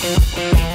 Please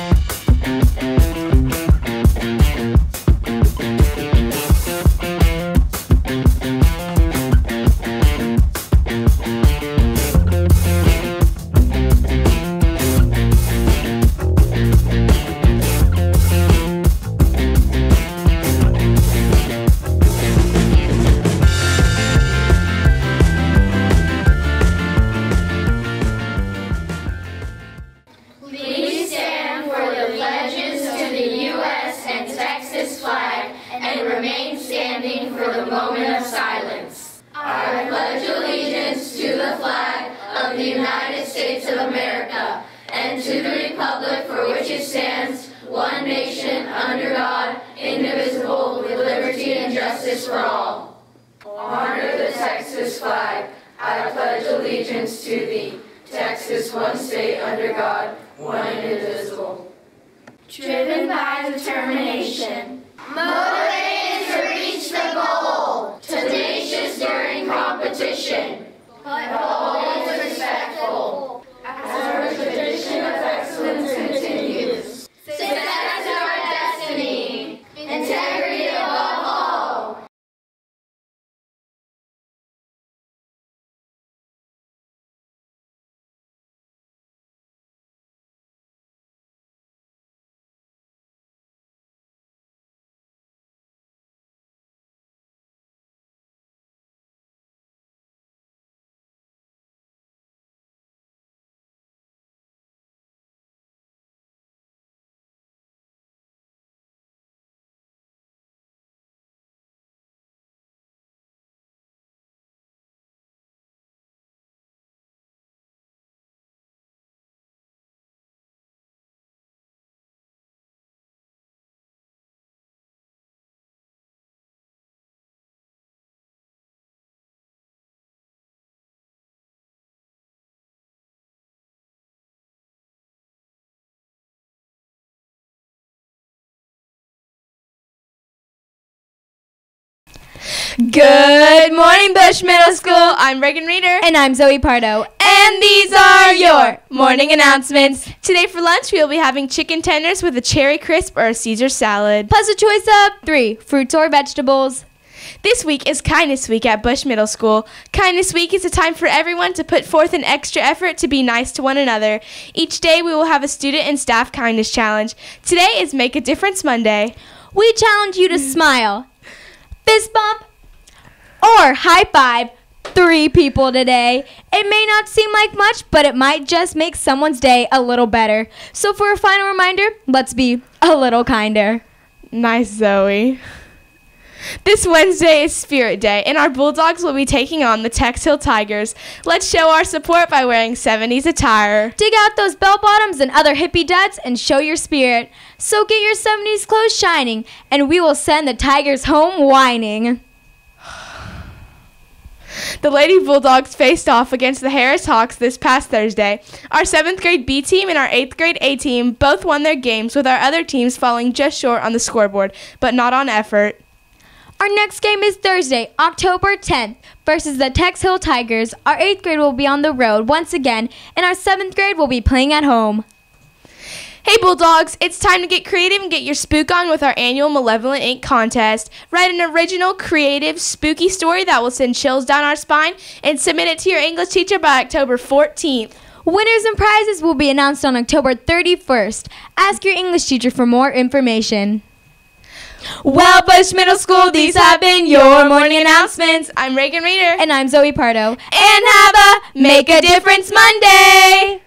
moment of silence. I pledge allegiance to the flag of the United States of America and to the republic for which it stands, one nation, under God, indivisible, with liberty and justice for all. Honor the Texas flag. I pledge allegiance to thee. Texas, one state under God, one indivisible. Driven by determination. Motivated to reach the goal. Competition. But Good morning, Bush Middle School. I'm Reagan Reader. And I'm Zoe Pardo. And these are your morning announcements. Today for lunch, we will be having chicken tenders with a cherry crisp or a Caesar salad. Plus a choice of three fruits or vegetables. This week is Kindness Week at Bush Middle School. Kindness Week is a time for everyone to put forth an extra effort to be nice to one another. Each day, we will have a student and staff kindness challenge. Today is Make a Difference Monday. We challenge you to mm. smile, fist bump, or high five three people today. It may not seem like much, but it might just make someone's day a little better. So, for a final reminder, let's be a little kinder. Nice, Zoe. This Wednesday is Spirit Day, and our Bulldogs will be taking on the Tex Hill Tigers. Let's show our support by wearing 70s attire. Dig out those bell bottoms and other hippie duds and show your spirit. So get your 70s clothes shining, and we will send the Tigers home whining. The Lady Bulldogs faced off against the Harris Hawks this past Thursday. Our 7th grade B team and our 8th grade A team both won their games, with our other teams falling just short on the scoreboard, but not on effort. Our next game is Thursday, October 10th, versus the Tex Hill Tigers. Our 8th grade will be on the road once again, and our 7th grade will be playing at home. Hey Bulldogs, it's time to get creative and get your spook on with our annual Malevolent Ink contest. Write an original, creative, spooky story that will send chills down our spine and submit it to your English teacher by October 14th. Winners and prizes will be announced on October 31st. Ask your English teacher for more information. Well, Bush Middle School, these have been your morning announcements. I'm Reagan Reader. And I'm Zoe Pardo. And have a Make a Difference Monday!